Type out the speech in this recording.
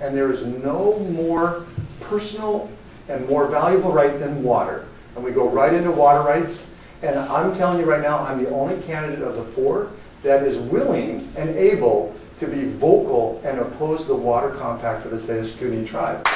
And there is no more personal and more valuable right than water. And we go right into water rights. And I'm telling you right now, I'm the only candidate of the four that is willing and able to be vocal and oppose the water compact for the Salish tribe.